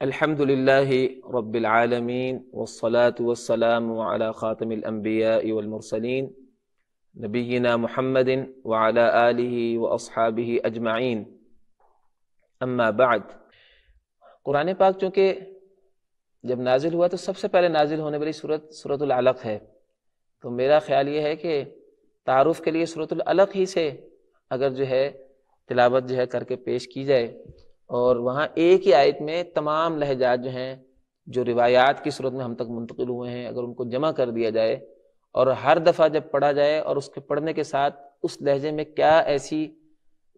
الحمد لله رب العالمين والصلاة والسلام على خاتم الأنبياء والمرسلين نبينا محمد وعلى آله وأصحابه أجمعين. أما بعد، قرآن پاک چونکہ جب نازل ہوا تو سب سے پہلے نازل ہونے والی صورت صورت العلق ہے۔ تو میرا خیال یہ ہے کہ تعارف کے لیے صورت العلق ہی سے اگر جو ہے تلاوت جو ہے کر کے پیش کی جائے۔ اور وہاں ایک ہی آیت میں تمام لہجات جو ہیں، جو روایات کی صورت میں ہم تک منتقل ہوئے ہیں، اگر ان کو جمع کر دیا جائے اور ہر دفعہ جب پڑھا جائے اور اس کے پڑھنے کے ساتھ اس لہجے میں کیا ایسی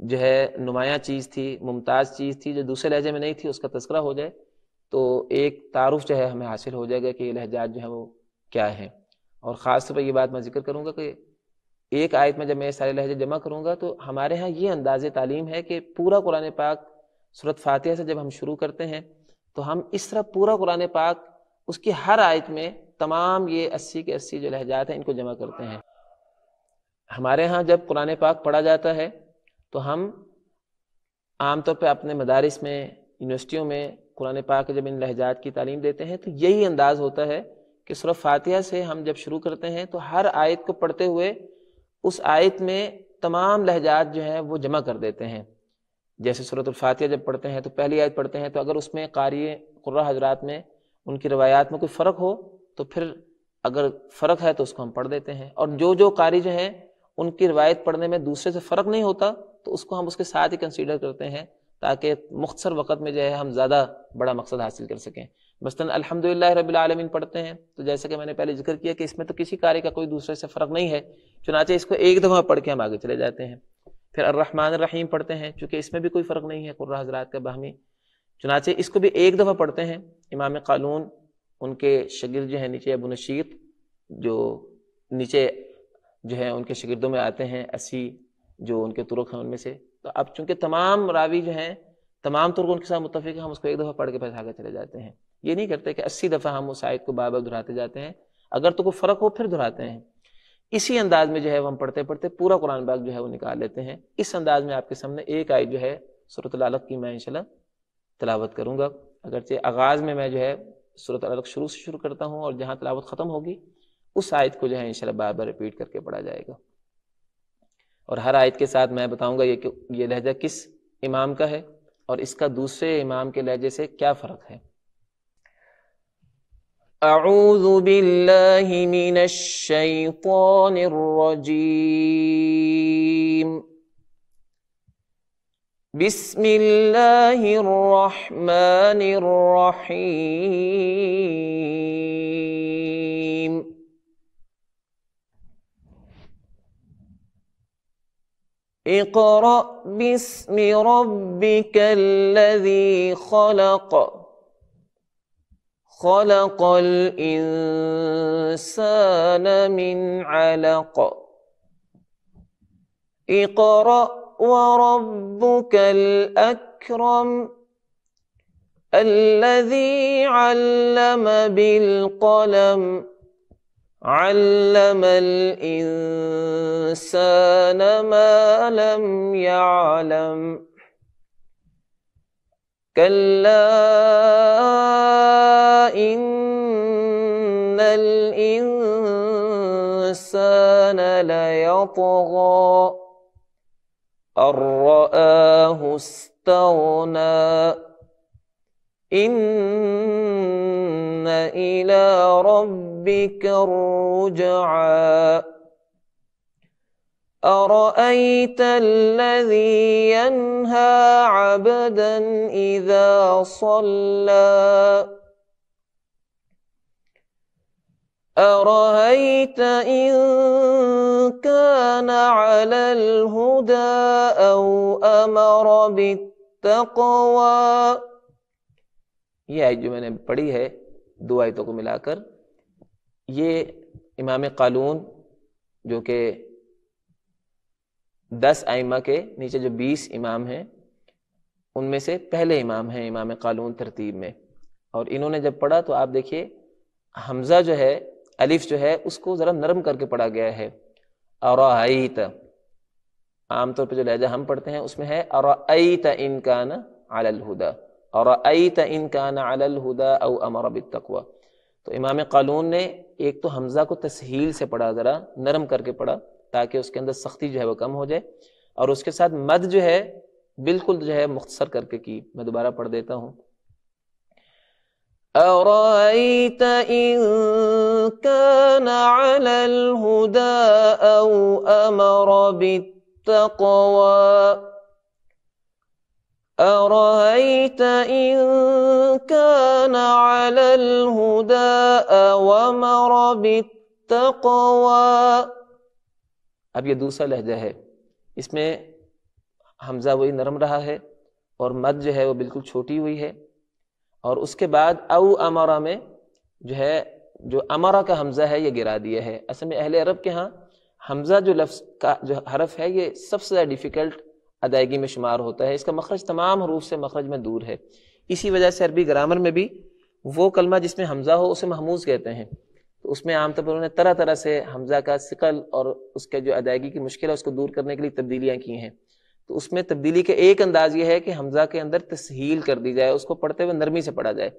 جو ہے نمایاں چیز تھی، ممتاز چیز تھی جو دوسرے لہجے میں نہیں تھی، اس کا تذکرہ ہو جائے، تو ایک تعارف جو ہے ہمیں حاصل ہو جائے گا کہ یہ لہجات جو ہیں وہ کیا ہیں۔ اور خاص طور پر یہ بات میں ذکر کروں گا کہ ایک آیت میں جب میں سارے لہجے جمع کروں گا تو ہمارے ہاں یہ انداز تعلیم ہے کہ پورا قرآن پاک صورت فاتحہ سے جب ہم شروع کرتے ہیں تو ہم اس طرح پورا قرآن پاک، اس کی ہر آیت میں تمام یہ اسی کے اسی جو لہجات ہیں ان کو جمع کرتے ہیں۔ ہمارے ہاں جب قرآن پاک پڑھا جاتا ہے تو ہم عام طور پہ اپنے مدارس میں، یونیورسٹیوں میں قرآن پاک جب ان لہجات کی تعلیم دیتے ہیں تو یہی انداز ہوتا ہے کہ صرف فاتحہ سے ہم جب شروع کرتے ہیں تو ہر آیت کو پڑھتے ہوئے اس آیت میں تمام لہجات جو ہیں وہ جمع کر دیتے ہیں۔ جیسے صورت الفاتحہ جب پڑھتے ہیں تو پہلی آیت پڑھتے ہیں تو اگر اس میں قاری قرہ حضرات میں ان کی روایات میں کوئی فرق ہو تو پھر اگر فرق ہے تو اس کو ہم پڑھ دیتے ہیں اور جو جو قاری جو ہیں ان کی روایت پڑھنے میں دوسرے سے فرق نہیں ہوتا تو اس کو ہم اس کے ساتھ ہی کنسیڈر کرتے ہیں تاکہ مختصر وقت میں جو ہے ہم زیادہ بڑا مقصد حاصل کر سکیں۔ مثلاً الحمد للہ رب العالمین پڑھتے ہیں تو جیسے کہ میں نے پہلے ذکر کیا کہ اس میں تو کسی قاری کا کوئی دوسرے سے فرق نہیں ہے، چنانچہ اس کو ایک دفعہ پڑھ کے ہم آگے چلے جاتے ہیں۔ پھر الرحمن الرحیم پڑھتے ہیں، چونکہ اس میں بھی کوئی فرق نہیں ہے قرآہ حضرات کا باہمی چنانچہ اس کو بھی ایک دفعہ پڑھتے ہیں، امام قانون ان کے شگرد جو ہیں نیچے ابو نشیط جو نیچے جو ہے ان کے شگردوں میں آتے ہیں، اسی جو ان کے ترک ہیں ان میں سے۔ تو اب چونکہ تمام راوی جو ہیں، تمام ترک ان کے ساتھ متفق ہیں، ہم اس کو ایک دفعہ پڑھ کے پھر آگے چلے جاتے ہیں۔ یہ نہیں کرتے کہ اسی دفعہ ہم اس آیت کو بار بار دہراتے جاتے ہیں۔ اگر تو کوئی فرق ہو، پھر دہراتے ہیں۔ اسی انداز میں جو ہے وہ ہم پڑھتے پڑھتے پورا قرآن باغ جو ہے وہ نکال لیتے ہیں۔ اس انداز میں آپ کے سامنے ایک آیت جو ہے صورت العلق کی میں انشاءاللہ تلاوت کروں گا۔ اگرچہ آغاز میں میں جو ہے صورت العلق شروع سے شروع کرتا ہوں اور جہاں تلاوت ختم ہوگی، اس آیت کو جو ہے انشاءاللہ بار بار ریپیٹ کر کے پڑھا جائے گا۔ اور ہر آیت کے ساتھ میں بتاؤں گا یہ کہ یہ لہجہ کس امام کا ہے اور اس کا دوسرے امام کے لہجے سے کیا فرق ہے۔ أعوذ بالله من الشيطان الرجيم. بسم الله الرحمن الرحيم. اقرأ باسم ربك الذي خلق. خلق الإنسان من علق. اقرأ وربك الأكرم الذي علم بالقلم. علم الإنسان ما لم يعلم. كلا ليطغى أن رآه استغنى. إن إلى ربك الرجعى. أرأيت الذي ينهى عبدا إذا صلى؟ أرأيت إن كان على الهدى أو أمر بالتقوى؟ یہ آیت جو میں نے پڑھی ہے، دو آیتوں کو ملا کر، یہ امام قالون، جو کہ دس آئمہ کے نیچے جو بیس امام ہیں، ان میں سے پہلے امام ہیں امام قالون ترتیب میں۔ اور انہوں نے جب پڑھا تو آپ دیکھیے، حمزہ جو ہے الف جو ہے، اس کو ذرا نرم کر کے پڑھا گیا ہے۔ ارائیت، عام طور پہ جو لہجہ ہم پڑھتے ہیں، اس میں ہے ارائیت ان کا نا الہدا اور ان کا نا الہدا او امر بالتقوی۔ تو امام قالون نے ایک تو حمزہ کو تسہیل سے پڑھا، ذرا نرم کر کے پڑھا تاکہ اس کے اندر سختی جو ہے وہ کم ہو جائے۔ اور اس کے ساتھ مد جو ہے، بالکل جو ہے مختصر کر کے کی۔ میں دوبارہ پڑھ دیتا ہوں۔ أرأيت إن كان على الهدى أو أمر بالتقوى؟ أرأيت إن كان على الهدى أو أمر بالتقوى؟ اب یہ دوسرا لہجہ ہے۔ اس میں حمزہ وہی نرم رہا ہے اور مد جو ہے وہ بالکل چھوٹی ہوئی ہے۔ اور اس کے بعد او امرا میں جو ہے، جو امرا کا حمزہ ہے، یہ گرا دیا ہے۔ اصل میں اہل عرب کے ہاں حمزہ جو لفظ کا، جو حرف ہے، یہ سب سے زیادہ ڈیفیکلٹ ادائیگی میں شمار ہوتا ہے۔ اس کا مخرج تمام حروف سے مخرج میں دور ہے۔ اسی وجہ سے عربی گرامر میں بھی وہ کلمہ جس میں حمزہ ہو، اسے محموز کہتے ہیں۔ تو اس میں عام طور پر انہوں نے طرح طرح سے حمزہ کا سکل اور اس کے جو ادائیگی کی مشکل ہے، اس کو دور کرنے کے لیے تبدیلیاں کی ہیں۔ تو اس میں تبدیلی کا ایک انداز یہ ہے کہ حمزہ کے اندر تسہیل کر دی جائے، اس کو پڑھتے ہوئے نرمی سے پڑھا جائے۔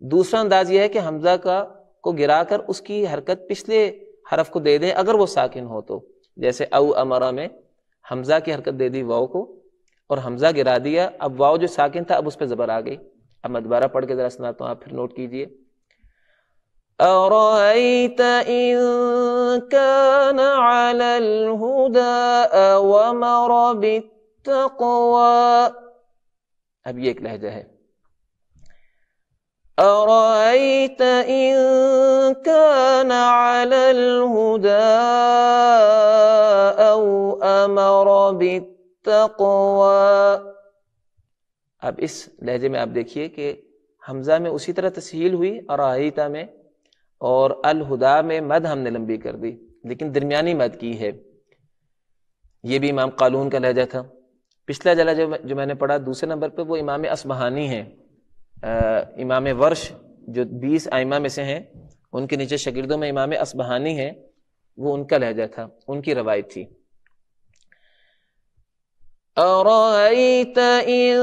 دوسرا انداز یہ ہے کہ حمزہ کا کو گرا کر اس کی حرکت پچھلے حرف کو دے دیں اگر وہ ساکن ہو تو۔ جیسے او امرا میں حمزہ کی حرکت دے دی واؤ کو اور حمزہ گرا دیا، اب واؤ جو ساکن تھا، اب اس پہ زبر آ گئی۔ اب میں دوبارہ پڑھ کے ذرا سناتا ہوں، آپ پھر نوٹ کیجیے۔ أرأيت إن كان على الهدى أومر بالتقوى اب یہ ایک لہجہ ہے۔ أرأيت إن كان على الهدى أو أمر بالتقوى اب اس لہجے میں آپ دیکھیے کہ حمزہ میں اسی طرح تسہیل ہوئی اور میں، اور الہدا میں مد ہم نے لمبی کر دی، لیکن درمیانی مد کی ہے۔ یہ بھی امام قالون کا لہجہ تھا۔ پچھلا جلا جو میں نے پڑھا، دوسرے نمبر پہ وہ امام اسبہانی ہیں۔ امام ورش جو بیس آئمہ میں سے ہیں، ان کے نیچے شگردوں میں امام اسبہانی ہیں۔ وہ ان کا لہجہ تھا، ان کی روایت تھی۔ أرأيت إن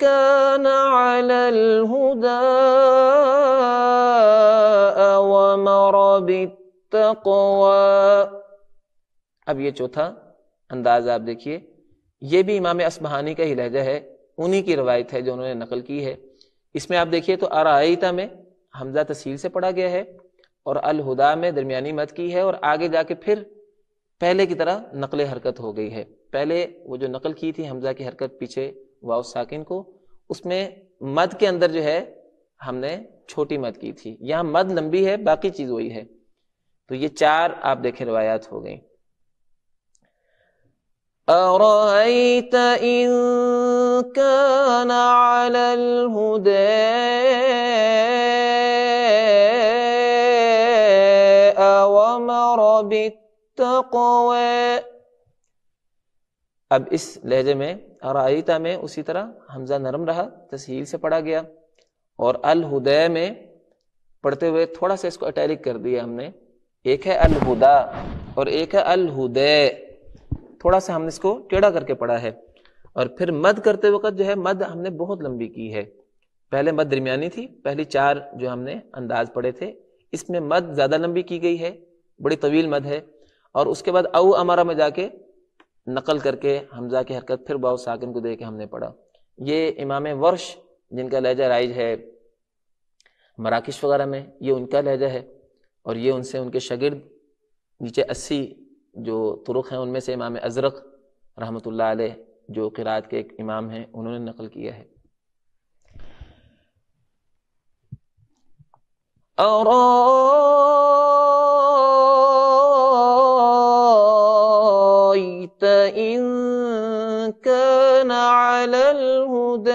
كان على الهدى أومر بالتقوى؟ اب یہ چوتھا انداز آپ دیکھیے۔ یہ بھی امام اسبہانی کا ہی لہجہ ہے، انہی کی روایت ہے جو انہوں نے نقل کی ہے۔ اس میں آپ دیکھیے تو ارائیتا میں حمزہ تسیل سے پڑھا گیا ہے اور الہدا میں درمیانی مت کی ہے اور آگے جا کے پھر پہلے کی طرح نقل حرکت ہو گئی ہے۔ پہلے وہ جو نقل کی تھی حمزہ کی حرکت پیچھے واؤ ساکن کو، اس میں مد کے اندر جو ہے ہم نے چھوٹی مد کی تھی۔ یہاں مد لمبی ہے، باقی چیز وہی ہے۔ تو یہ چار آپ دیکھیں روایات ہو گئیں۔ أرأيت إن كان على الهدى أومر بالتقوى؟ اب اس لہجے میں ارائیتا میں اسی طرح حمزہ نرم رہا، تسہیل سے پڑھا گیا، اور الہدے میں پڑھتے ہوئے تھوڑا سا اس کو اٹیلک کر دیا ہم نے۔ ایک ہے الہدا اور ایک ہے الہدے تھوڑا سا ہم نے اس کو ٹیڑھا کر کے پڑھا ہے۔ اور پھر مد کرتے وقت جو ہے مد ہم نے بہت لمبی کی ہے۔ پہلے مد درمیانی تھی، پہلی چار جو ہم نے انداز پڑھے تھے، اس میں مد زیادہ لمبی کی گئی ہے، بڑی طویل مد ہے۔ اور اس کے بعد او امارا میں جا کے نقل کر کے حمزہ کی حرکت پھر باؤ ساکن کو دے کے ہم نے پڑھا۔ یہ امام ورش جن کا لہجہ رائج ہے مراکش وغیرہ میں، یہ ان کا لہجہ ہے۔ اور یہ ان سے ان کے شگرد نیچے اسی جو ترخ ہیں ان میں سے امام ازرق رحمۃ اللہ علیہ جو قرآت کے ایک امام ہیں، انہوں نے نقل کیا ہے۔ إن كان على الهدى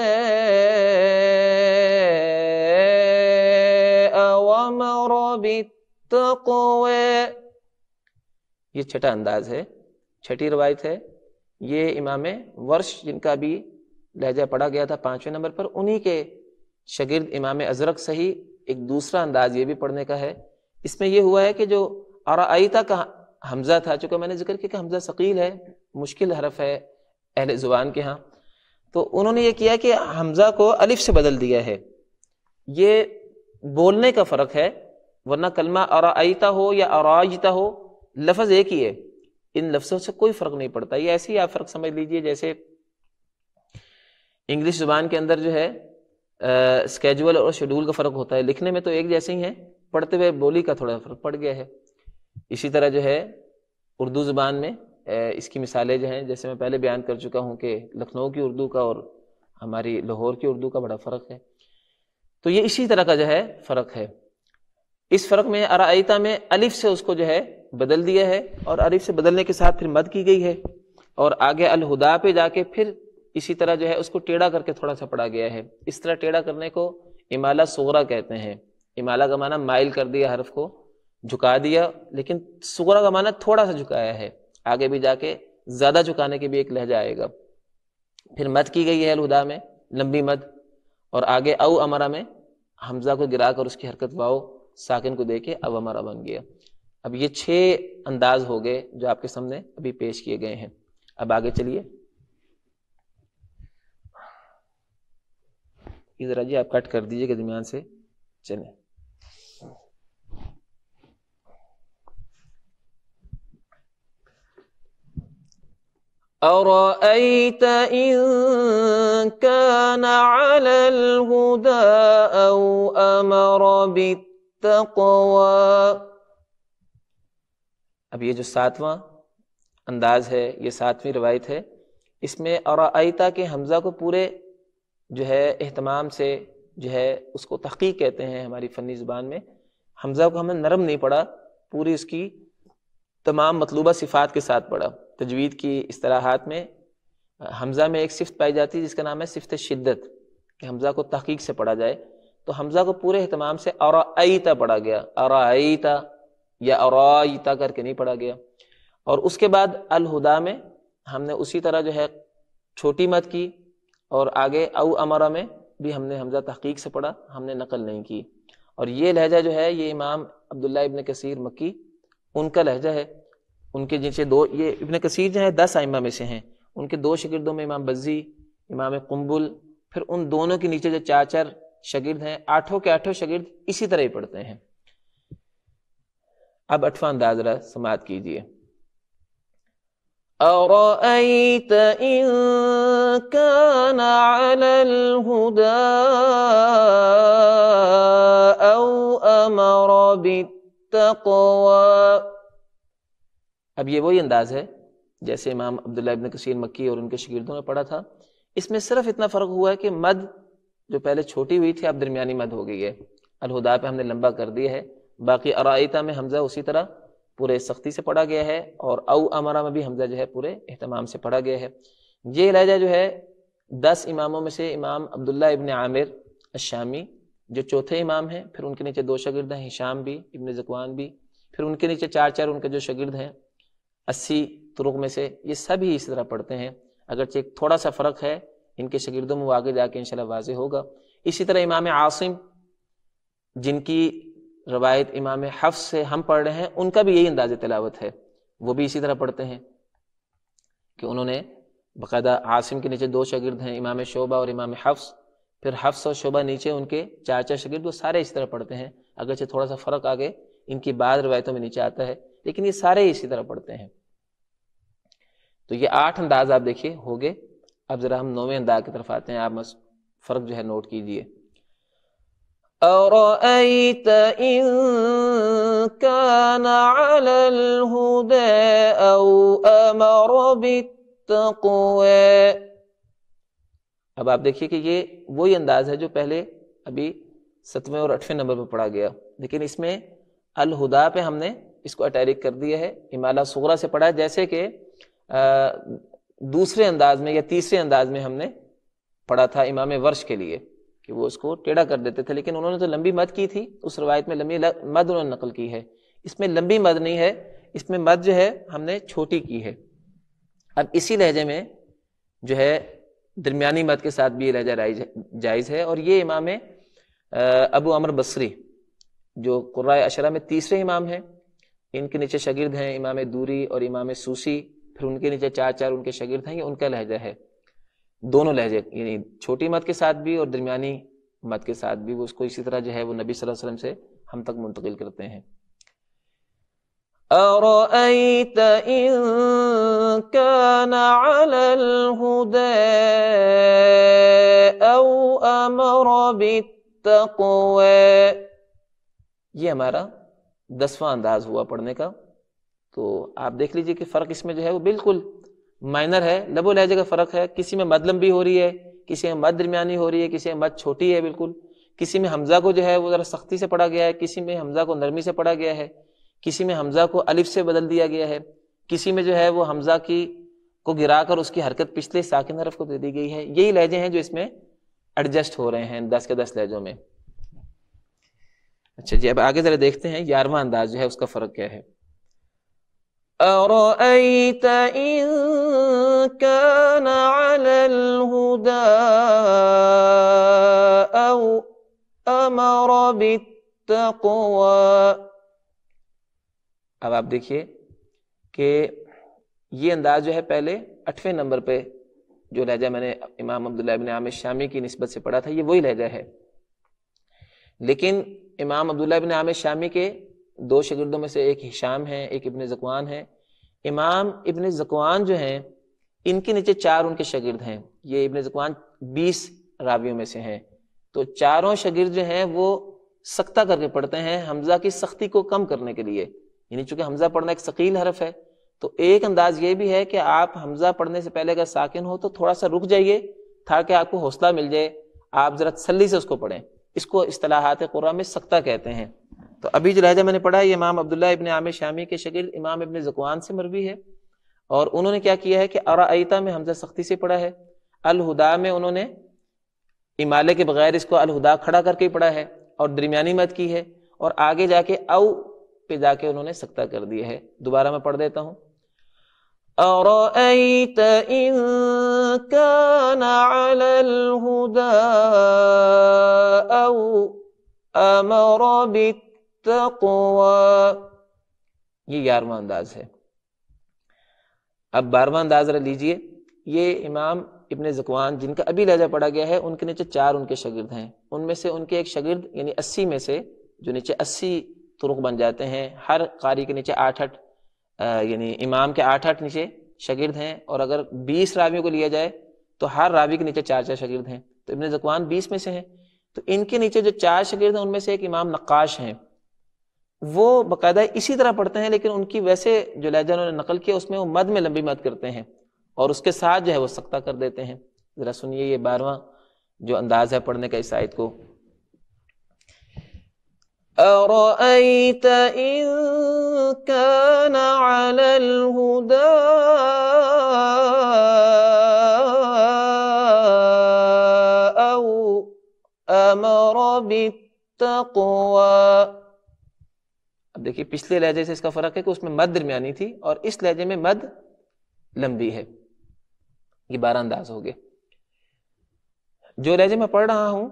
أومر بالتقوى یہ چھٹا انداز ہے، چھٹی روایت ہے۔ یہ امام ورش جن کا بھی لہجہ پڑھا گیا تھا پانچویں نمبر پر، انہی کے شگرد امام ازرق صحیح ایک دوسرا انداز یہ بھی پڑھنے کا ہے۔ اس میں یہ ہوا ہے کہ جو آئیتا کا حمزہ تھا، چونکہ میں نے ذکر کیا کہ حمزہ ثقیل ہے، مشکل حرف ہے اہل زبان کے ہاں تو انہوں نے یہ کیا کہ حمزہ کو الف سے بدل دیا ہے۔ یہ بولنے کا فرق ہے، ورنہ کلمہ ارائیتا ہو یا اراجتا ہو لفظ ایک ہی ہے۔ ان لفظوں سے کوئی فرق نہیں پڑتا۔ یہ ایسے ہی آپ فرق سمجھ لیجیے، جیسے انگلش زبان کے اندر جو ہے اسکیجول اور شیڈول کا فرق ہوتا ہے۔ لکھنے میں تو ایک جیسے ہی ہیں، پڑھتے ہوئے بولی کا تھوڑا فرق پڑ گیا ہے۔ اسی طرح جو ہے، اردو زبان میں اس کی مثالیں جو ہیں، جیسے میں پہلے بیان کر چکا ہوں کہ لکھنؤ کی اردو کا اور ہماری لاہور کی اردو کا بڑا فرق ہے۔ تو یہ اسی طرح کا جو ہے، فرق ہے۔ اس فرق میں، ارائیتا میں الف سے اس کو جو ہے بدل دیا ہے اور الف سے بدلنے کے ساتھ پھر مد کی گئی ہے اور آگے الہدا پہ جا کے پھر اسی طرح جو ہے اس کو ٹیڑھا کر کے تھوڑا سا پڑا گیا ہے۔ اس طرح ٹیڑھا کرنے کو امالا سغرا کہتے ہیں۔ امالا کا معنی مائل کر دیا حرف کو، جھکا دیا، لیکن سغرا کا معنی تھوڑا سا جھکایا ہے۔ آگے بھی جا کے زیادہ جھکانے کے بھی ایک لہجہ آئے گا۔ پھر مد کی گئی ہے الہدا میں، لمبی مد۔ اور آگے او امرا میں، حمزہ کو گرا کر اس کی حرکت واؤ ساکن کو دے کے اب امرا بن گیا۔ اب یہ چھ انداز ہو گئے جو آپ کے سامنے ابھی پیش کیے گئے ہیں۔ اب آگے چلیے۔ ذرا جی آپ کٹ کر دیجیے کہ درمیان سے چلیں۔ أرأيت إن كان على الهدى أو أمر بالتقوى اب یہ جو ساتواں انداز ہے، یہ ساتویں روایت ہے، اس میں ارائیتا کے حمزہ کو پورے جو ہے اہتمام سے جو ہے اس کو تحقیق کہتے ہیں ہماری فنی زبان میں۔ حمزہ کو ہمیں نرم نہیں پڑا، پوری اس کی تمام مطلوبہ صفات کے ساتھ پڑھا۔ تجوید کی اصطلاحات میں حمزہ میں ایک صفت پائی جاتی ہے جس کا نام ہے صفت شدت، کہ حمزہ کو تحقیق سے پڑھا جائے۔ تو حمزہ کو پورے اہتمام سے ارائیتا پڑھا گیا۔ ارائیتا یا ارائیتا کر کے نہیں پڑھا گیا۔ اور اس کے بعد الہدا میں ہم نے اسی طرح جو ہے چھوٹی مت کی اور آگے او امرا میں بھی ہم نے حمزہ تحقیق سے پڑھا، ہم نے نقل نہیں کی۔ اور یہ لہجہ جو ہے، یہ امام عبداللہ ابن کثیر مکی، ان کا لہجہ ہے۔ ان کے جن سے دو، یہ ابن کثیر جو ہے، دس آئمہ میں سے ہیں۔ ان کے دو شاگردوں میں امام بزی، امام قنبل، پھر ان دونوں کے نیچے جو چاچر شاگرد ہیں، آٹھوں کے آٹھوں شاگرد اسی طرح ہی پڑھتے ہیں۔ اب اٹھواں انداز سماعت کیجیے أرأيت إن كان على الهدى أو أمر بالتقوى؟ اب یہ وہی انداز ہے، جیسے امام عبداللہ ابن کثیر مکی اور ان کے شاگردوں نے پڑھا تھا۔ اس میں صرف اتنا فرق ہوا ہے کہ مد جو پہلے چھوٹی ہوئی تھی، اب درمیانی مد ہو گئی ہے۔ الہدا پہ ہم نے لمبا کر دیا ہے۔ باقی ارائیتا میں حمزہ اسی طرح پورے سختی سے پڑھا گیا ہے اور او امرا میں بھی حمزہ جو ہے پورے اہتمام سے پڑھا گیا ہے۔ یہ لہجہ جو ہے، دس اماموں میں سے امام عبداللہ ابن عامر الشامی، جو چوتھے امام ہیں، پھر ان کے نیچے دو شاگرد ہیں، ہشام بھی، ابن زکوان بھی، پھر ان کے نیچے چار چار ان کے جو شاگرد ہیں، اسی طرق میں سے یہ سب ہی اس طرح پڑھتے ہیں۔ اگرچہ ایک تھوڑا سا فرق ہے، ان کے شاگردوں میں وہ آگے جا کے انشاءاللہ واضح ہوگا۔ اسی طرح امام عاصم، جن کی روایت امام حفظ سے ہم پڑھ رہے ہیں، ان کا بھی یہی انداز تلاوت ہے۔ وہ بھی اسی طرح پڑھتے ہیں کہ انہوں نے باقاعدہ عاصم کے نیچے دو شاگرد ہیں، امام شعبہ اور امام حفظ۔ پھر حفظ اور شعبہ نیچے ان کے چار چار شاگرد، وہ سارے اس طرح پڑھتے ہیں۔ اگرچہ تھوڑا سا فرق آگے ان کی بعض روایتوں میں نیچے آتا ہے، لیکن یہ سارے اسی طرح پڑھتے ہیں۔ تو یہ آٹھ انداز آپ دیکھیے، ہو گئے۔ اب ذرا ہم نویں انداز کی طرف آتے ہیں۔ آپ فرق جو ہے نوٹ کیجیے۔ أرأيت إن كان على الهدى أو أمر بالتقوى؟ اب آپ دیکھیے کہ یہ وہی انداز ہے جو پہلے ابھی ستویں اور اٹھویں نمبر پہ پڑھا گیا۔ لیکن اس میں الہدا پہ ہم نے اس کو اٹیرک کر دیا ہے۔ امالا سغرا سے پڑھا ہے، جیسے کہ دوسرے انداز میں یا تیسرے انداز میں ہم نے پڑھا تھا امام ورش کے لیے۔ کہ وہ اس کو ٹیڑھا کر دیتے تھے، لیکن انہوں نے تو لمبی مد کی تھی، اس روایت میں لمبی مد انہوں نے نقل کی ہے۔ اس میں لمبی مد نہیں ہے، اس میں مد جو ہے، ہم نے چھوٹی کی ہے۔ اب اسی لہجے میں جو ہے، درمیانی مد کے ساتھ بھی یہ لہجہ جائز ہے۔ اور یہ امام ابو امر بصری، جو قرائے اشرا میں تیسرے امام ہیں، ان کے نیچے شاگرد ہیں امام دوری اور امام سوسی، پھر ان کے نیچے چار چار ان کے شاگرد ہیں، یہ ان کا لہجہ ہے۔ دونوں لہجے یعنی چھوٹی مت کے ساتھ بھی اور درمیانی مت کے ساتھ بھی وہ اس کو اسی طرح جو ہے وہ نبی صلی اللہ علیہ وسلم سے ہم تک منتقل کرتے ہیں۔ أرأيت إن كان على الهدى أو أمر بالتقوى؟ یہ ہمارا دسواں انداز ہوا پڑھنے کا۔ تو آپ دیکھ لیجیے کہ فرق اس میں جو ہے وہ بالکل مائنر ہے لب و لہجے کا فرق ہے۔ کسی میں مد لمبی ہو رہی ہے، کسی میں مد درمیانی ہو رہی ہے، کسی میں مد چھوٹی ہے بالکل۔ کسی میں حمزہ کو جو ہے وہ ذرا سختی سے پڑھا گیا ہے، کسی میں حمزہ کو نرمی سے پڑھا گیا ہے۔ کسی میں حمزہ کو الف سے بدل دیا گیا ہے۔ کسی میں جو ہے وہ حمزہ کی، کو گرا کر اس کی حرکت پچھلے ساکن حرف کو دے دی گئی ہے۔ یہی لہجے ہیں جو اس میں ایڈجسٹ ہو رہے ہیں دس کے دس لہجوں میں۔ اچھا جی اب آگے ذرا دیکھتے ہیں گیارہواں انداز جو ہے اس کا فرق کیا ہے۔ أرأيت إن كان على الهدى أو أمر بالتقوى؟ اب آپ دیکھیے کہ یہ انداز جو ہے پہلے اٹھویں نمبر پہ جو لہجہ میں نے امام عبداللہ ابن عامر شامی کی نسبت سے پڑھا تھا، یہ وہی لہجہ ہے۔ لیکن امام عبداللہ ابن عامر شامی کے دو شاگردوں میں سے ایک ہشام ہے ایک ابن زکوان ہے امام ابن زکوان جو ہیں، ان کے نیچے چار ان کے شاگرد ہیں۔ یہ ابن زکوان بیس راویوں میں سے ہیں۔ تو چاروں شاگرد جو ہیں، وہ سختہ کر کے پڑھتے ہیں حمزہ کی سختی کو کم کرنے کے لیے۔ یعنی چونکہ حمزہ پڑھنا ایک ثقیل حرف ہے، تو ایک انداز یہ بھی ہے کہ آپ حمزہ پڑھنے سے پہلے اگر ساکن ہو تو تھوڑا سا رک جائیے تاکہ آپ کو حوصلہ مل جائے۔ آپ ذرا تسلی سے اس کو پڑھیں۔ اس کو اصطلاحات قرآن میں سختہ کہتے ہیں۔ تو ابھی جو لہجہ میں نے پڑھا یہ امام عبداللہ ابن عامر شامی کے شکل امام ابن زکوان سے مروی ہے۔ اور انہوں نے کیا کیا ہے کہ ارا میں حمزہ سختی سے پڑھا ہے۔ الہدا میں انہوں نے امالے کے بغیر اس کو الہدا کھڑا کر کے پڑھا ہے اور درمیانی مت کی ہے۔ اور آگے جا کے او پہ جا کے انہوں نے سختہ کر دیا ہے۔ دوبارہ میں پڑھ دیتا ہوں۔ أرأيت إن كان على الهدى بالتقوى یہ گیارہواں انداز ہے۔ اب بارہواں انداز رہ لیجیے، یہ امام ابن زکوان جن کا ابھی لہجہ پڑھا گیا ہے، ان کے نیچے چار ان کے شاگرد ہیں۔ ان میں سے ان کے ایک شاگرد یعنی اسی میں سے جو نیچے اسی طرق بن جاتے ہیں، ہر قاری کے نیچے آٹھ آٹھ یعنی امام کے آٹھ آٹھ نیچے شاگرد ہیں۔ اور اگر بیس راویوں کو لیا جائے تو ہر راوی کے نیچے چار چار شاگرد ہیں۔ تو ابن زکوان بیس میں سے ہیں۔ تو ان کے نیچے جو چار شاگرد ہیں، ان میں سے ایک امام نقاش ہیں۔ وہ باقاعدہ اسی طرح پڑھتے ہیں، لیکن ان کی ویسے جو لہجہ انہوں نے نقل کیا، اس میں وہ مد میں لمبی مد کرتے ہیں اور اس کے ساتھ جو ہے وہ سختہ کر دیتے ہیں۔ ذرا سنیے یہ بارہواں جو انداز ہے پڑھنے کا اس آیت کو۔ أرأيت إن كان على الهدى أو أمر بالتقوى اب دیکھیے، پچھلے لہجے سے اس کا فرق ہے کہ اس میں مد درمیانی تھی اور اس لہجے میں مد لمبی ہے۔ یہ بارہ انداز ہو گئے۔ جو لہجے میں پڑھ رہا ہوں،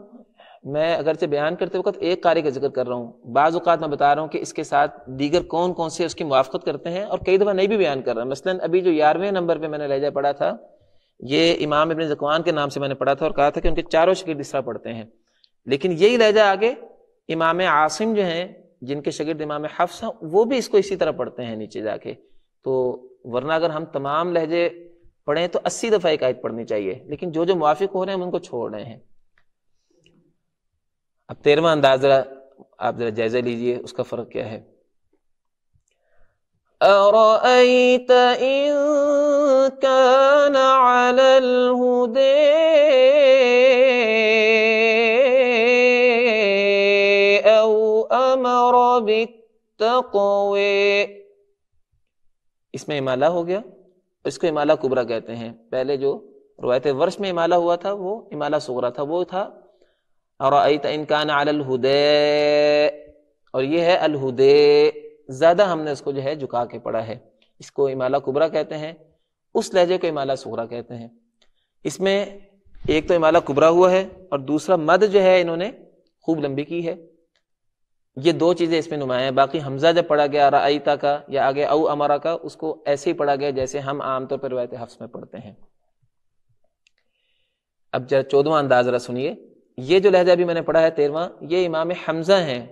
میں اگرچہ بیان کرتے وقت ایک قاری کا ذکر کر رہا ہوں۔ بعض اوقات میں بتا رہا ہوں کہ اس کے ساتھ دیگر کون کون سے اس کی موافقت کرتے ہیں اور کئی دفعہ نہیں بھی بیان کر رہا۔ مثلا ابھی جو یارویں نمبر پہ میں نے لہجہ پڑھا تھا، یہ امام ابن زکوان کے نام سے میں نے پڑھا تھا اور کہا تھا کہ ان کے چاروں شکر اس طرح پڑھتے ہیں۔ لیکن یہی لہجہ آگے امام عاصم جو ہیں جن کے شگرد امام حفظ ہیں، وہ بھی اس کو اسی طرح پڑھتے ہیں نیچے جا کے۔ تو ورنہ اگر ہم تمام لہجے پڑھیں تو اسی دفعہ ایک آیت پڑھنی چاہیے۔ لیکن جو جو موافق ہو رہے ہیں، ہم ان کو چھوڑ رہے ہیں۔ اب تیرواں انداز ذرا آپ ذرا جائزہ لیجیے، اس کا فرق کیا ہے؟ أرأيت إن كان على الهدى اس میں امالہ ہو گیا. اس کو امالہ کبرا کہتے ہیں. پہلے جو روایت ورش میں امالہ ہوا تھا، وہ امالہ سغرا تھا، وہ تھا اور انکان الہدے اور یہ ہے الہدے زیادہ ہم نے اس کو جو ہے جھکا کے پڑھا ہے. اس کو امالہ کبرا کہتے ہیں. اس لہجے کو امالہ سغرا کہتے ہیں. اس میں ایک تو امالہ کبرا ہوا ہے اور دوسرا مد جو ہے انہوں نے خوب لمبی کی ہے. یہ دو چیزیں اس میں نمایاں ہیں۔ باقی حمزہ جب پڑھا گیا رعیتا کا یا آگے او امارا کا، اس کو ایسے ہی پڑھا گیا جیسے ہم عام طور پر روایت حفظ میں پڑھتے ہیں۔ اب ذرا چودواں انداز ذرا سنیے۔ یہ جو لہجہ بھی میں نے پڑھا ہے تیرواں، یہ امام حمزہ ہیں۔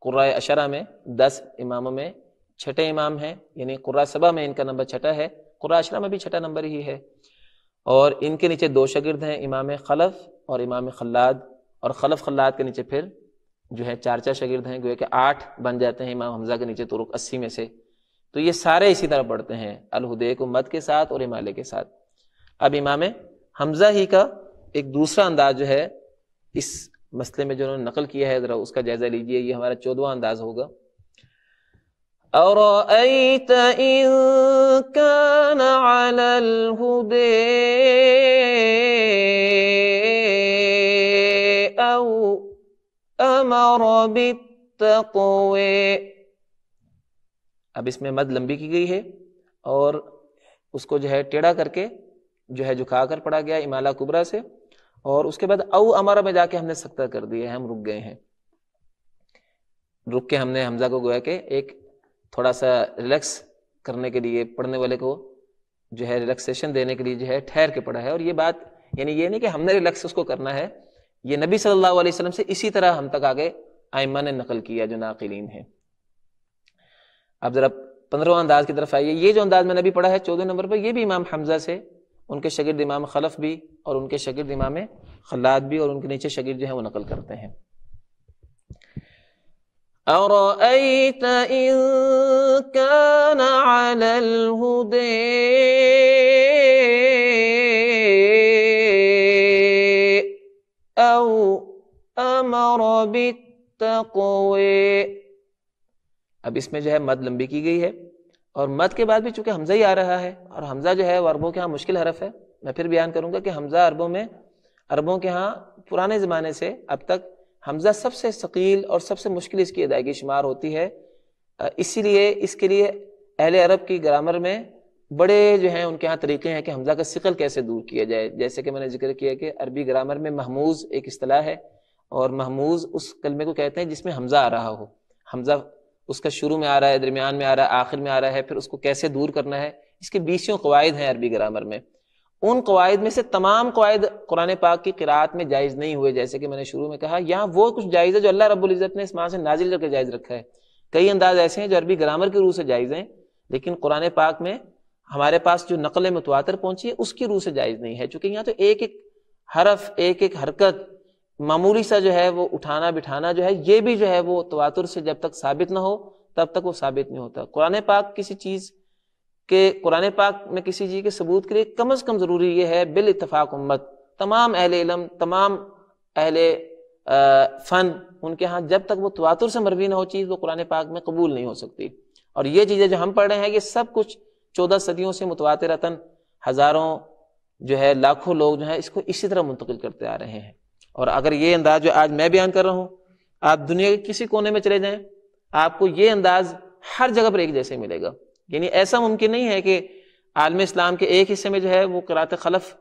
قرائے اشرا میں دس اماموں میں چھٹے امام ہیں یعنی قرآ صبا میں ان کا نمبر چھٹا ہے۔ قرآ اشرا میں بھی چھٹا نمبر ہی ہے۔ اور ان کے نیچے دو شگرد ہیں، امام خلف اور امام خلاد۔ اور خلف خلاد کے نیچے پھر جو ہے چار چار شگرد ہیں، گویا کہ آٹھ بن جاتے ہیں امام حمزہ کے نیچے ترک اسی میں سے۔ تو یہ سارے اسی طرح پڑھتے ہیں الہدے کو مد کے ساتھ اور امالے کے ساتھ۔ اب امام حمزہ ہی کا ایک دوسرا انداز جو ہے، اس مسئلے میں جو انہوں نے نقل کیا ہے، ذرا اس کا جائزہ لیجیے، یہ ہمارا چودواں انداز ہوگا۔ أرأيت إن كان على الهدى أمر بالتقوى۔ اب اس میں مد لمبی کی گئی ہے اور اس کو جو ہے ٹیڑھا کر کے جو ہے جھکا کر پڑا گیا امالا کبرا سے۔ اور اس کے بعد او امارا میں جا کے ہم نے سختہ کر دیا ہے ہم رک گئے ہیں۔ رک کے ہم نے حمزہ کو گویا کہ ایک تھوڑا سا ریلیکس کرنے کے لیے، پڑھنے والے کو جو ہے ریلیکسیشن دینے کے لیے جو ہے ٹھہر کے پڑھا ہے۔ اور یہ بات یعنی یہ نہیں کہ ہم نے ریلیکس اس کو کرنا ہے یہ نبی صلی اللہ علیہ وسلم سے اسی طرح ہم تک آگے آئمہ نے نقل کیا جو ناقلین ہیں۔ اب ذرا پندرہواں انداز کی طرف آئیے۔ یہ جو انداز میں نبی پڑھا ہے چودہ نمبر پر، یہ بھی امام حمزہ سے، ان کے شگرد امام خلف بھی اور ان کے شگرد امام خلاد بھی اور ان کے نیچے شگرد جو ہے وہ نقل کرتے ہیں۔ أرأيت إن كان على الهدى؟ أو أمر بالتقوى۔ اب اس میں جو ہے مد لمبی کی گئی ہے اور مد کے بعد بھی چونکہ حمزہ ہی آ رہا ہے اور حمزہ جو ہے وہ عربوں کے ہاں مشکل حرف ہے، میں پھر بیان کروں گا کہ حمزہ عربوں میں، عربوں کے ہاں پرانے زمانے سے اب تک حمزہ سب سے ثقیل اور سب سے مشکل اس کی ادائیگی شمار ہوتی ہے۔ اسی لیے اس کے لیے اہل عرب کی گرامر میں بڑے جو ہیں، ان کے ہاں طریقے ہیں کہ حمزہ کا سقل کیسے دور کیا جائے۔ جیسے کہ میں نے ذکر کیا کہ عربی گرامر میں محموز ایک اصطلاح ہے اور محموز اس کلمے کو کہتے ہیں جس میں حمزہ آ رہا ہو۔ حمزہ اس کا شروع میں آ رہا ہے، درمیان میں آ رہا ہے، آخر میں آ رہا ہے، پھر اس کو کیسے دور کرنا ہے؟ اس کے بیسوں قواعد ہیں عربی گرامر میں۔ ان قواعد میں سے تمام قواعد قرآن پاک کی قرآت میں جائز نہیں ہوئے، جیسے کہ میں نے شروع میں کہا، یہاں وہ کچھ جائز ہے جو اللہ رب العزت نے اس ماں سے نازل کر کے جائز رکھا ہے۔ کئی انداز ایسے ہیں جو عربی گرامر کی روح سے جائز ہیں، لیکن قرآن پاک میں ہمارے پاس جو نقل متواتر پہنچی ہے، اس کی روح سے جائز نہیں ہے۔ چونکہ یہاں تو ایک ایک حرف، ایک ایک حرکت، معمولی سا جو ہے وہ اٹھانا بٹھانا جو ہے، یہ بھی جو ہے وہ تواتر سے جب تک ثابت نہ ہو، تب تک وہ ثابت نہیں ہوتا۔ قرآن پاک کسی چیز کہ قرآن پاک میں کسی چیز کے ثبوت کے لیے کم از کم ضروری یہ ہے، بال اتفاق امت، تمام اہل علم، تمام اہل فن، ان کے ہاں جب تک وہ تواتر سے مروی نہ ہو، چیز وہ قرآن پاک میں قبول نہیں ہو سکتی۔ اور یہ چیزیں جو ہم پڑھ رہے ہیں، یہ سب کچھ چودہ صدیوں سے متواتر رتن، ہزاروں جو ہے، لاکھوں لوگ جو ہیں، اس کو اسی طرح منتقل کرتے آ رہے ہیں۔ اور اگر یہ انداز جو آج میں بیان کر رہا ہوں، آپ دنیا کے کسی کونے میں چلے جائیں، آپ کو یہ انداز ہر جگہ پر ایک جیسے ملے گا۔ یعنی ایسا ممکن نہیں ہے کہ عالم اسلام کے ایک حصے میں جو ہے، وہ قرات خلف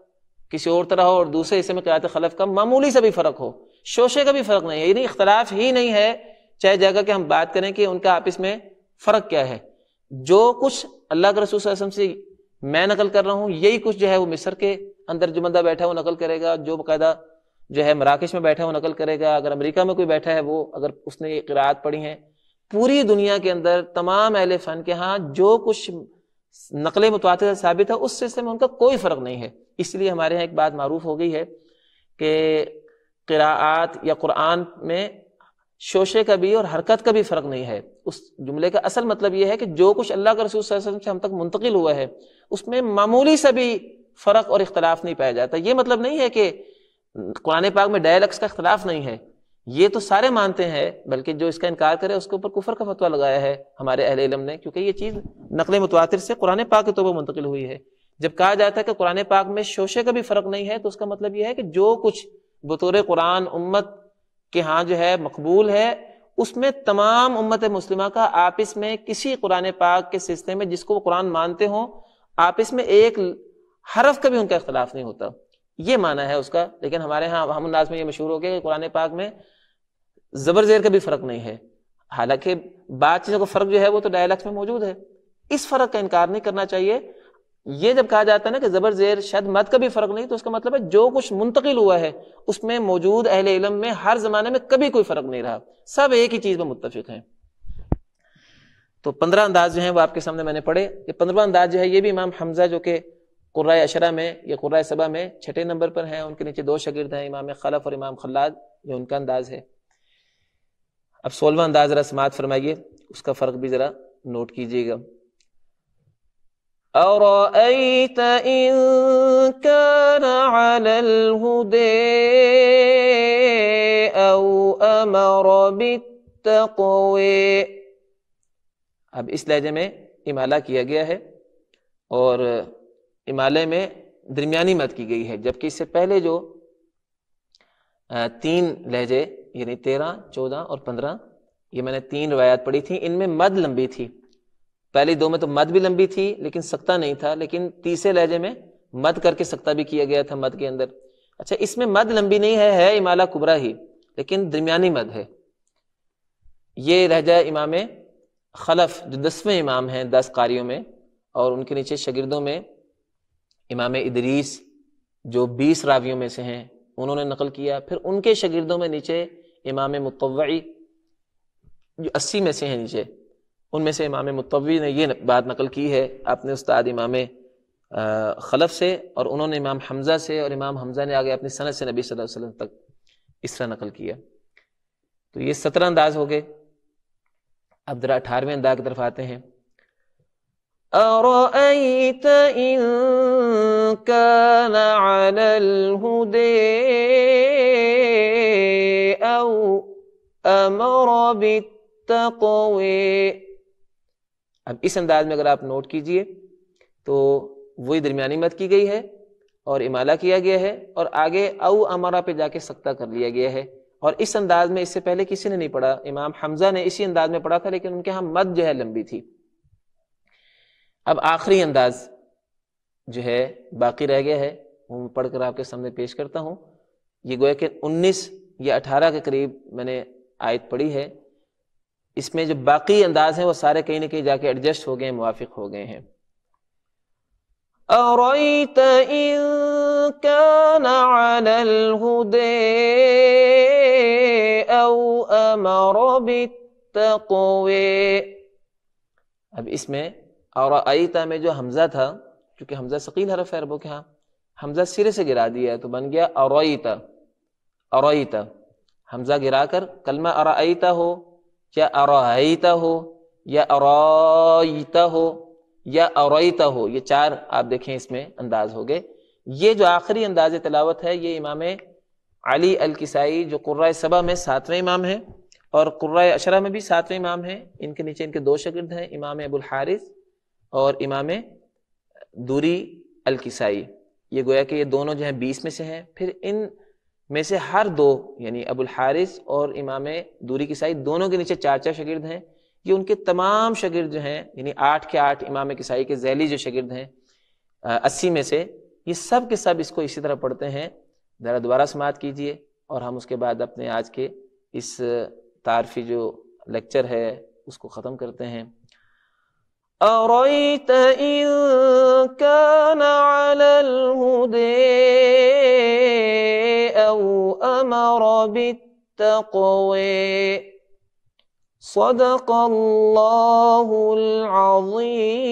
کسی اور طرح ہو اور دوسرے حصے میں قرات خلف کا معمولی سے بھی فرق ہو۔ شوشے کا بھی فرق نہیں ہے۔ یعنی اختلاف ہی نہیں ہے۔ چاہے جگہ کہ ہم بات کریں کہ ان کا آپس میں فرق کیا ہے۔ جو کچھ اللہ کے رسول صلی اللہ علیہ وسلم سے میں نقل کر رہا ہوں، یہی کچھ جو ہے وہ مصر کے اندر جو بندہ بیٹھا ہے وہ نقل کرے گا، جو باقاعدہ جو ہے مراکش میں بیٹھا ہے وہ نقل کرے گا۔ اگر امریکہ میں کوئی بیٹھا ہے وہ اگر اس نے یہ قرآت پڑھی ہیں، پوری دنیا کے اندر تمام اہل فن کے ہاں جو کچھ نقل متواتر ثابت ہے، اس سلسلے میں ان کا کوئی فرق نہیں ہے۔ اس لیے ہمارے یہاں ایک بات معروف ہو گئی ہے کہ قراءات یا قرآن میں شوشے کا بھی اور حرکت کا بھی فرق نہیں ہے۔ اس جملے کا اصل مطلب یہ ہے کہ جو کچھ اللہ کا رسول صلی اللہ علیہ وسلم سے ہم تک منتقل ہوا ہے، اس میں معمولی سا بھی فرق اور اختلاف نہیں پایا جاتا۔ یہ مطلب نہیں ہے کہ قرآن پاک میں ڈائلیکس کا اختلاف نہیں ہے۔ یہ تو سارے مانتے ہیں، بلکہ جو اس کا انکار کرے، اس کے اوپر کفر کا فتویٰ لگایا ہے ہمارے اہل علم نے، کیونکہ یہ چیز نقل متواتر سے قرآن پاک کے طور پر منتقل ہوئی ہے۔ جب کہا جاتا ہے کہ قرآن پاک میں شوشے کا بھی فرق نہیں ہے، تو اس کا مطلب یہ ہے کہ جو کچھ بطور قرآن، امت کے ہاں جو ہے مقبول ہے، اس میں تمام امت مسلمہ کا آپس میں کسی قرآن پاک کے سلسلے میں جس کو وہ قرآن مانتے ہوں، آپس میں ایک حرف کا بھی ان کا اختلاف نہیں ہوتا۔ یہ مانا ہے اس کا۔ لیکن ہمارے ہاں ہم انداز میں یہ مشہور ہو گیا کہ قرآن پاک میں زبر زیر کا بھی فرق نہیں ہے۔ حالانکہ بات چیزوں کا فرق جو ہے وہ تو ڈائلیکس میں موجود ہے۔ اس فرق کا انکار نہیں کرنا چاہیے۔ یہ جب کہا جاتا ہے نا کہ زبر زیر شد مد کا بھی فرق نہیں، تو اس کا مطلب ہے جو کچھ منتقل ہوا ہے، اس میں موجود اہل علم میں ہر زمانے میں کبھی کوئی فرق نہیں رہا۔ سب ایک ہی چیز میں متفق ہیں۔ تو پندرہ انداز جو ہیں وہ آپ کے سامنے میں نے پڑھے۔ یہ پندرہ انداز جو ہے، یہ بھی امام حمزہ جو کہ قرائے اشرا میں یا قرائے صبا میں چھٹے نمبر پر ہیں، ان کے نیچے دو شگرد ہیں، امام خلف اور امام خلاد، یہ ان کا انداز ہے۔ اب سولہواں انداز ذرا سماعت فرمائیے، اس کا فرق بھی ذرا نوٹ کیجیے گا۔ أرأيت إن كان على الهدى أو أمر بالتقوى؟ اب اس لہجے میں امالہ کیا گیا ہے اور امالے میں درمیانی مت کی گئی ہے، جبکہ اس سے پہلے جو تین لہجے یعنی تیرہ، چودہ اور پندرہ، یہ میں نے تین روایات پڑھی تھیں، ان میں مد لمبی تھی۔ پہلی دو میں تو مد بھی لمبی تھی، لیکن سکتا نہیں تھا، لیکن تیسرے لہجے میں مد کر کے سکتا بھی کیا گیا تھا مد کے اندر۔ اچھا اس میں مد لمبی نہیں ہے ہے امالا کبرا ہی، لیکن درمیانی مد ہے۔ یہ لہجہ امام خلف، جو دسویں امام ہیں دس قاریوں میں، اور ان کے نیچے شاگردوں میں امام ادریس، جو بیس راویوں میں سے ہیں، انہوں نے نقل کیا۔ پھر ان کے شاگردوں میں نیچے امام متوعی جو اسی میں سے ہیں نیچے۔ ان میں سے امام متوی نے یہ بات نقل کی ہے اپنے استاد امام خلف سے اور انہوں نے امام حمزہ سے اور امام حمزہ نے آگے اپنی صنعت سے نبی صلی اللہ علیہ وسلم تک اس طرح نقل کیا۔ تو یہ سترہ انداز ہو گئے۔ اب ذرا اٹھارہویں انداز کی طرف آتے ہیں۔ أرأيت إن كان على الهدى أو أمر بالتقوى اب اس انداز میں اگر آپ نوٹ کیجیے تو وہی درمیانی مت کی گئی ہے اور امالہ کیا گیا ہے اور آگے او امرا پہ جا کے سکتا کر لیا گیا ہے اور اس انداز میں اس سے پہلے کسی نے نہیں پڑھا امام حمزہ نے اسی انداز میں پڑھا تھا لیکن ان کے ہاں مت جو ہے لمبی تھی اب آخری انداز جو ہے باقی رہ گیا ہے وہ پڑھ کر آپ کے سامنے پیش کرتا ہوں یہ گویا کہ انیس یا اٹھارہ کے قریب میں نے آیت پڑھی ہے اس میں جو باقی انداز ہیں وہ سارے کہیں نہ کہیں جا کے ایڈجسٹ ہو گئے موافق ہو گئے ہیں۔ أريت إن كان على الهدى أو أمر بالتقوى؟ اب اس میں اور میں جو حمزہ تھا کیونکہ حمزہ ثقیل حرف ہے عربوں کے ہاں حمزہ سرے سے گرا دیا ہے تو بن گیا ارویتا ارویتا حمزہ گرا کر کلمہ ارائیتا ہو یا ارائیتا ہو یا ارائیتا ہو یا ارویتا ہو یہ چار آپ دیکھیں اس میں انداز ہو گئے۔ یہ جو آخری انداز تلاوت ہے، یہ امام علی الکسائی جو قرائے صبا میں ساتویں امام ہیں اور قرائے اشرا میں بھی ساتویں امام ہیں۔ ان کے نیچے ان کے دو شگرد ہیں، امام ابو الحارث اور امام دوری الکسائی یہ گویا کہ یہ دونوں جو ہیں بیس میں سے ہیں۔ پھر ان میں سے ہر دو یعنی ابو الحارث اور امام دوری کسائی دونوں کے نیچے چار چار شگرد ہیں۔ یہ ان کے تمام شگرد جو ہیں یعنی آٹھ کے آٹھ امام کسائی کے ذیلی جو شگرد ہیں اسی میں سے، یہ سب کے سب اس کو اسی طرح پڑھتے ہیں۔ ذرا دوبارہ سماعت کیجیے اور ہم اس کے بعد اپنے آج کے اس تعارفی جو لیکچر ہے، اس کو ختم کرتے ہیں۔ أريت إن كان على الهدى أو أمر بالتقوى صدق الله العظيم